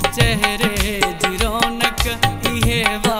चेहरे जी इहे वा